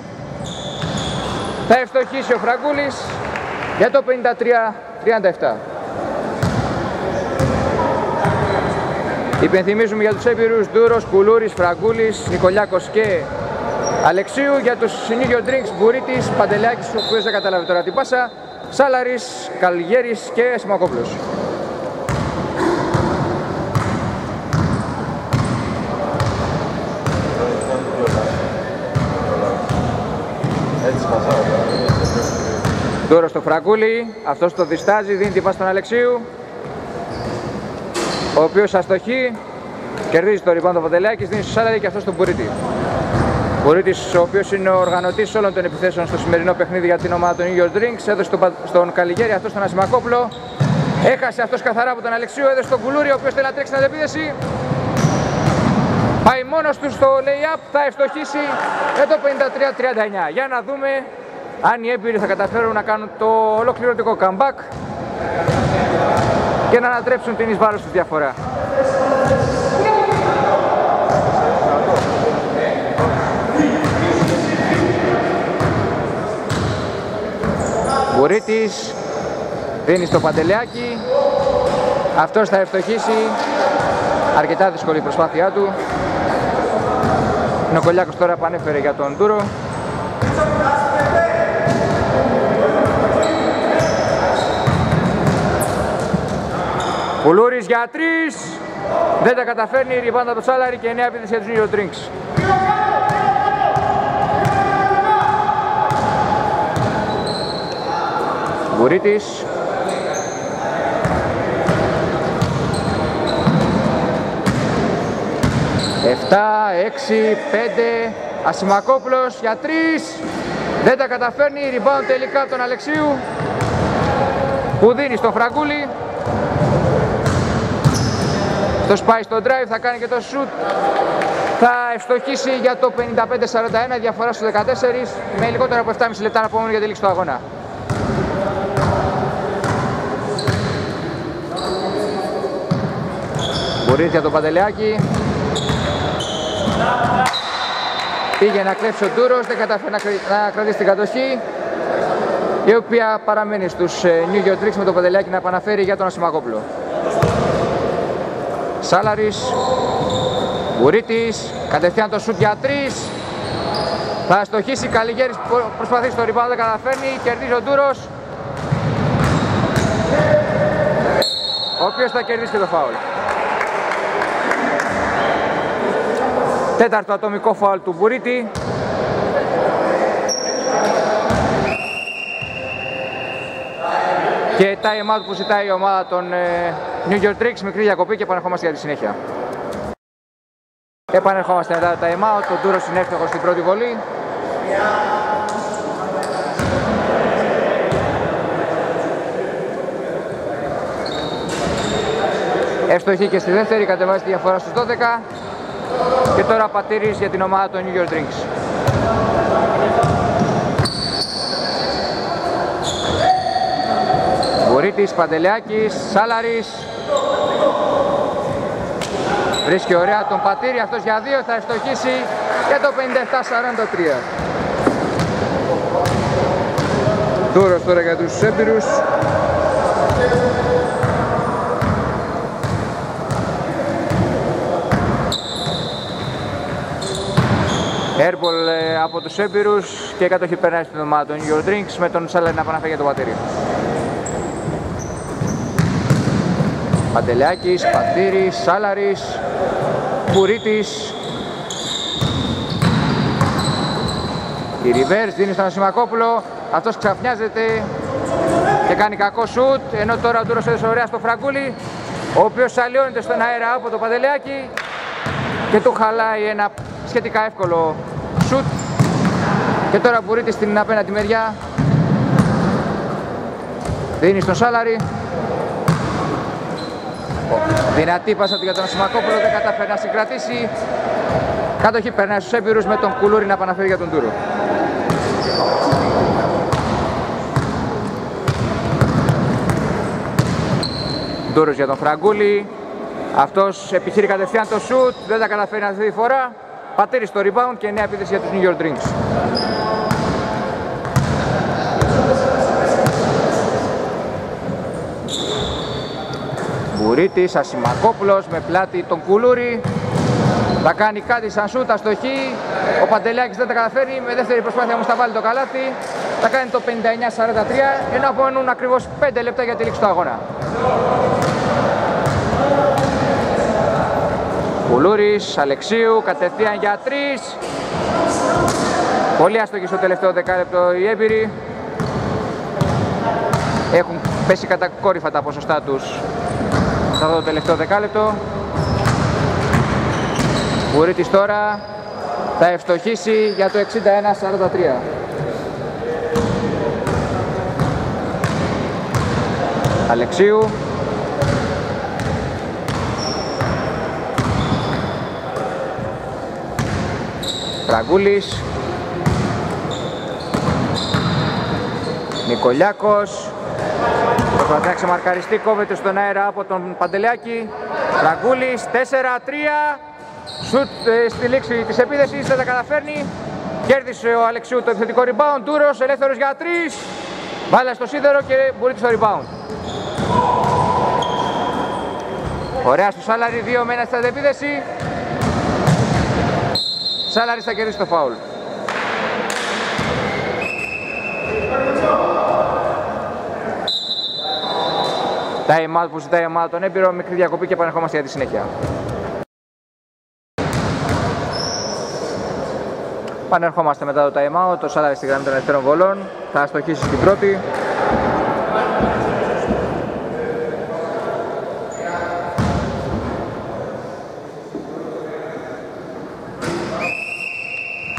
Θα ευστοχίσει ο Φραγκούλης για το 53-37. Υπενθυμίζουμε για τους έμπειρους Ντούρος, Κουλούρης, Φραγκούλης, Νικολιάκος και Αλεξίου για τους συνήγιο drinks Μπουρίτης, Παντελιάκης, ο οποίος δεν κατάλαβε τώρα την πάσα, Σάλαρης, Καλγέρης και Σιμακόπουλος. Τώρα στο Φραγκούλη, αυτός το διστάζει, δίνει την πάση στον Αλεξίου ο οποίος αστοχεί, κερδίζει το rebound το Παντελάκης, δίνει στο Σάλαρη και αυτός τον Μπουρίτη. Μπουρίτης, ο οποίος είναι ο οργανωτής όλων των επιθέσεων στο σημερινό παιχνίδι για την ομάδα του New York Drinks, έδωσε τον, στον Καλιγέρη, αυτός τον Ασημακόπουλο, έχασε αυτός καθαρά από τον Αλεξίου, έδωσε τον Κουλούρη, ο οποίος θέλει να τρέξει την αντεπίδεση. Πάει μόνος του στο lay-up, θα ευστοχίσει για το 53-39. Για να δούμε αν οι έμπειροι θα καταφέρουν να κάνουν το ολοκληρωτικό comeback και να ανατρέψουν την εις βάρος του διαφορά. Μπουρίτης δίνει στο Παντελεάκι αυτός θα ευστοχίσει αρκετά δύσκολη η προσπάθειά του. Νοκολιάκος τώρα πανέφερε για τον Τούρο Κουλούρης για τρεις. Δεν τα καταφέρνει η ριμπάντα το Σάλαρη και νέα επίθεση για τους New Drinks. Μπουρίτης. Εφτά, έξι, πέντε. Ασημακόπουλος για τρεις. Δεν τα καταφέρνει. Rebound τελικά τον Αλεξίου. Που δίνει στον Φραγκούλη. Το σπάει στο drive, θα κάνει και το shoot. Θα ευστοχίσει για το 55-41, διαφορά στους 14, με λιγότερο από 7,5 λεπτά να πούμε για τη λήξη του αγώνα. Μπορεί για τον Παντελεάκη. Πήγε να κλέψει ο Τούρος, δεν κατάφερε να κρατήσει την κατοχή. η οποία παραμένει στους ε, New York Tricks με το Παντελιάκη να επαναφέρει για τον Ασημακόπουλο. Σάλαρης, Γουρίτης, κατευθείαν το σουτ για τρεις. Θα στοχίσει Καλιγέρης που προσπαθεί στο rebound, δεν καταφέρνει, κερδίζει ο Ντούρος. Ο οποίος θα κερδίσει και το φάουλ. Τέταρτο ατομικό φάουλ του Μπουρίτη. Και time out που ζητάει η ομάδα των ε, New York Tricks, μικρή διακοπή και επανερχόμαστε για τη συνέχεια. Επανερχόμαστε μετά το time out, το Ντούρος είναι εύστοχος στην πρώτη βολή. Εύστοχη και στη δεύτερη, κατεβάζει τη διαφορά στους 12. Και τώρα πατήρης για την ομάδα των New York Drinks. Βουρίτης, Παντελεάκης, Σάλαρης. Βρίσκει ωραία τον Πατήρη, αυτός για δύο θα ευστοχίσει για το 57-43. Δούρος τώρα για τους έμπειρους. Airball ε, από τους έμπειρους και κατοχή περνάει στην ομάδα των Your Drinks με τον Σάλαρη να παναφέγει για το πατήρι. Παντελιάκης, Πατήρης, Σάλαρης, Κουρίτης. Η Reverse δίνει στον Ασημακόπουλο, αυτός ξαφνιάζεται και κάνει κακό σουτ, ενώ τώρα ο Ντούρος έδωσε ωραία στο Φραγκούλη, ο οποίος αλλιώνεται στον αέρα από το Παντελιάκη και του χαλάει ένα σχετικά εύκολο σουτ. Και τώρα Μπουρίτη στην απέναντι μεριά. Δίνει στον Σάλαρη δυνατή πάσα του για τον Σιμακόπουλο δεν καταφέρει να συγκρατήσει. Κατοχή περνάει στους έμπειρους με τον Κουλούρη να επαναφέρει για τον Τούρο Ντούρος για τον Φραγκούλη. Αυτός επιχείρει κατευθείαν το σουτ δεν τα καταφέρει αυτή τη φορά. Πατήρη στο rebound και νέα επίθεση για τους New York Dreams. Μπουρίτης, Ασημακόπουλος με πλάτη τον Κουλούρη. Θα κάνει κάτι σαν σούτα στο χ. Ο Παντελιάκης δεν τα καταφέρει. Με δεύτερη προσπάθεια όμως θα βάλει το καλάθι. Θα κάνει το 59-43 ενώ απομένουν ακριβώς 5 λεπτά για τη λήξη του αγώνα. Κουλούρης, Αλεξίου, κατευθείαν για τρεις. Πολύ άστοχοι στο τελευταίο δεκάλεπτο οι έμπειροι. Έχουν πέσει κατακόρυφα τα ποσοστά τους σε αυτό το τελευταίο δεκάλεπτο. Κουρίτης τώρα θα ευστοχίσει για το 61-43. Αλεξίου Φραγκούλης Νικολιάκος Προσπαθεί να ξεμαρκαριστεί, κόβεται στον αέρα από τον Παντελεάκη Φραγκούλης, 4-3 Σουτ ε, στη λήξη της επίδεσης, δεν τα καταφέρνει. Κέρδισε ο Αλεξίου το επιθετικό rebound, Τούρος, ελεύθερος για 3 Βάλα στο σίδερο και μπορεί στο rebound. Ωραία στο Σάλαρι, 2 με 1 στην επίδεση Σάλαρης θα κερδίσει το φάουλ. Time out που ζητάει η ομάδα τον έμπειρο, μικρή διακοπή και επανερχόμαστε για τη συνέχεια. Πανερχόμαστε μετά το time out, το Σάλαρη στη γραμμή των ελευθερών βολών, θα αστοχίσει στην πρώτη.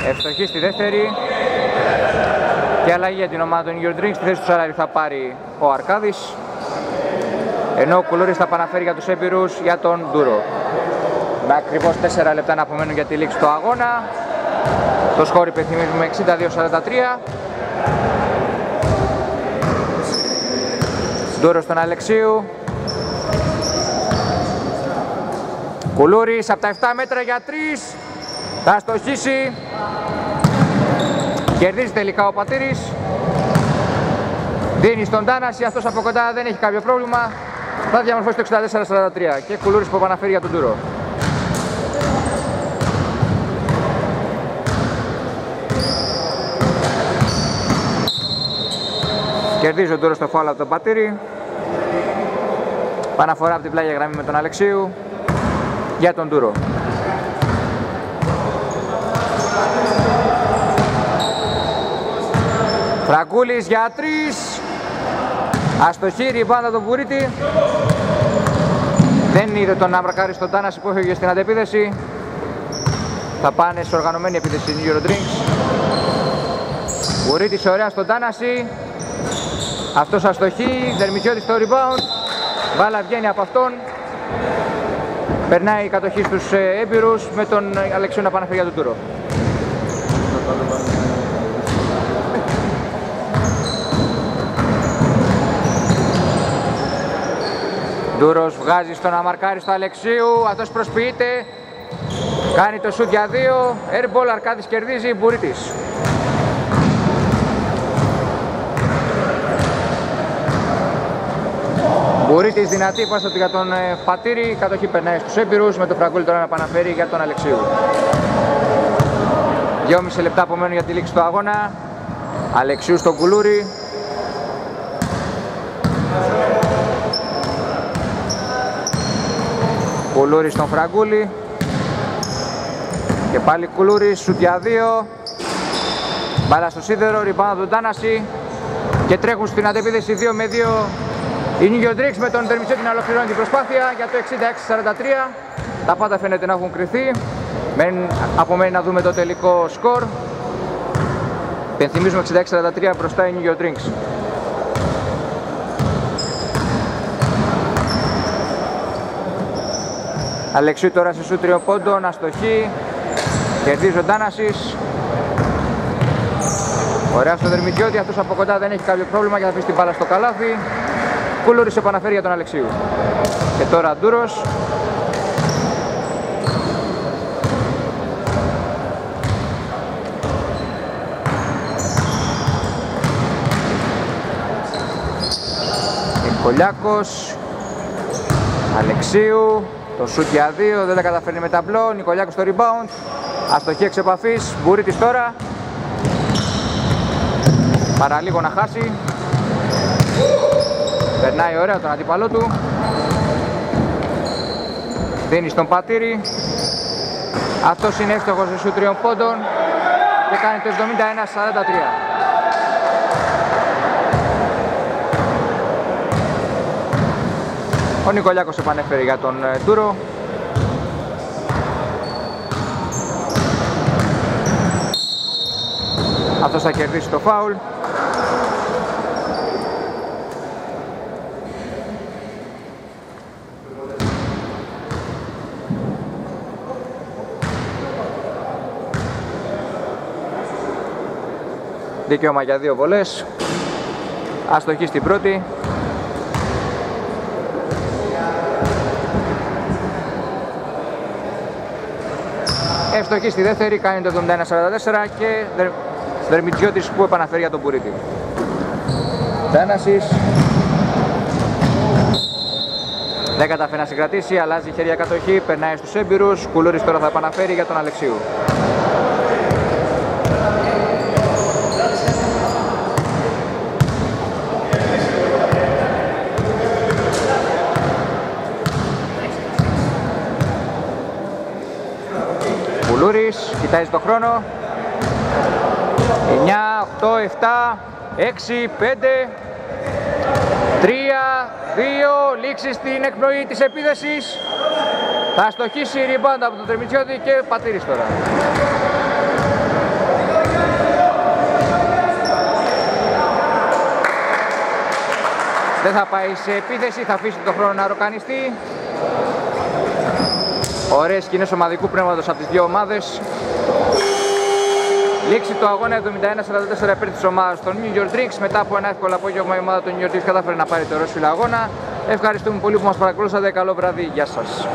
Ευστοχή στη δεύτερη και αλλαγή για την ομάδα των Your Drinks. Στη θέση του Σαλάρη θα πάρει ο Αρκάδης ενώ ο Κουλούρης θα παναφέρει για τους έμπειρους για τον Ντούρο. Με ακριβώς 4 λεπτά να απομένουν για τη λήξη του αγώνα. Το σκόρ υπενθυμίζουμε 62-43. Ντούρο στον Αλεξίου. Κουλούρης από τα 7 μέτρα για 3. Θα στοχίσει. Κερδίζει τελικά ο Πατήρης. Δίνει στον Τάναση, αυτός από κοντά δεν έχει κάποιο πρόβλημα. Θα διαμορφώσει το 64-43 και κουλούρις που επαναφέρει για τον Τούρο. Κερδίζει ο Τούρος στο φάουλ από τον Πατήρη. Παναφορά από την πλάγια γραμμή με τον Αλεξίου για τον Τούρο. Φραγκούλης για τρεις. Αστοχή, ριμπάντα τον Βουρίτη. Δεν είδε τον Αμρακάρι στον Τάναση που έφυγε στην αντεπίδεση. Θα πάνε σε οργανωμένη επίθεση New Euro Drinks. Βουρίτης ωραία στον Τάναση. Αυτός αστοχή, Δερμικιώτης στο rebound. Μπάλα βγαίνει από αυτόν. Περνάει η κατοχή στους ε, έμπειρους με τον Αλεξίου να πάνε για τον Τούρο. Ντούρος βγάζει στον αμαρκάρι στο Αλεξίου, αυτός προσποιείται, κάνει το σούτ για δύο, airball Αρκάδης κερδίζει, Μπουρίτης. Μπουρίτης δυνατή πάσα για τον ε, Πατήρη, κατοχή περνάει στους έμπειρους, με το φραγκούλι τώρα να επαναφέρει για τον Αλεξίου. 2,5 λεπτά απομένουν για τη λήξη του αγώνα, Αλεξίου στο κουλούρι, Κουλούρης στον Φραγκούλη. Και πάλι Κουλούρης, σουτ για δύο. Μπάλα στο σίδερο, ριμπάνω τον Τάναση. Και τρέχουν στην αντεπίδεση 2 με 2 η Νίγιο Ντρίξ με τον Τερμιτσέτη να ολοκληρώνει την προσπάθεια για το 66-43 τα πάντα φαίνεται να έχουν κρυθεί. Μεν, απομένει να δούμε το τελικό σκορ. Πενθυμίζουμε 66-43 μπροστά η Νίγιο Drinks. Αλεξίου τώρα σε σου τριών πόντων, αστοχή, κερδίζει ο Ντάνασης. Ωραία στο Δερμικιώτη, αυτός από κοντά δεν έχει κάποιο πρόβλημα και θα αφήσει την μπάλα στο καλάθι. Κούλουρης επαναφέρει για τον Αλεξίου. Και τώρα Ντούρος. Νικολιάκος, Αλεξίου, το σουτ για δύο, δεν τα καταφέρνει με ταμπλό. Νικολιάκος στο rebound. Αστοχή εξ επαφής. Μπουρίτης τώρα. Παραλίγο να χάσει. Περνάει ωραία τον αντίπαλό του. Δίνει στον πατήρι. Αυτός είναι εύστοχος σε σουτ τριών πόντων και κάνει το 71-43. Ο Νικολιάκος επανέφερε για τον ε, Τούρο. Αυτός θα κερδίσει το φάουλ. Δικαίωμα για δύο βολές. Αστοχή στην πρώτη. Ευστοχή στη δεύτερη, κάνει το 71-44 και Δερμιτζιώτης που επαναφέρει για τον Πουρίτη. Τένασης. Δεν καταφέρει να συγκρατήσει, αλλάζει χέρια κατοχή, περνάει στους έμπειρους. Κουλούρης τώρα θα επαναφέρει για τον Αλεξίου. Κουλούρης, κοιτάζει το χρόνο. 9, 8, 7, 6, 5, 3, 2, λήξη στην εκπνοή της επίδεσης. Θα στοχίσει η ριμπάντα από τον Τρεμιτσιώτη και πατήρης τώρα. Δεν θα πάει σε επίθεση, θα αφήσει τον χρόνο να ροκανιστεί. Ωραίες σκηνές ομαδικού πνεύματος από τις δύο ομάδες. Λήξη του αγώνα 71-44 υπέρ της ομάδας των New York Drinks. Μετά από ένα εύκολο απόγευμα η ομάδα των New York Drinks κατάφερε να πάρει το ρόσφυλο αγώνα. Ευχαριστούμε πολύ που μας παρακολούσατε. Καλό βράδυ. Γεια σας.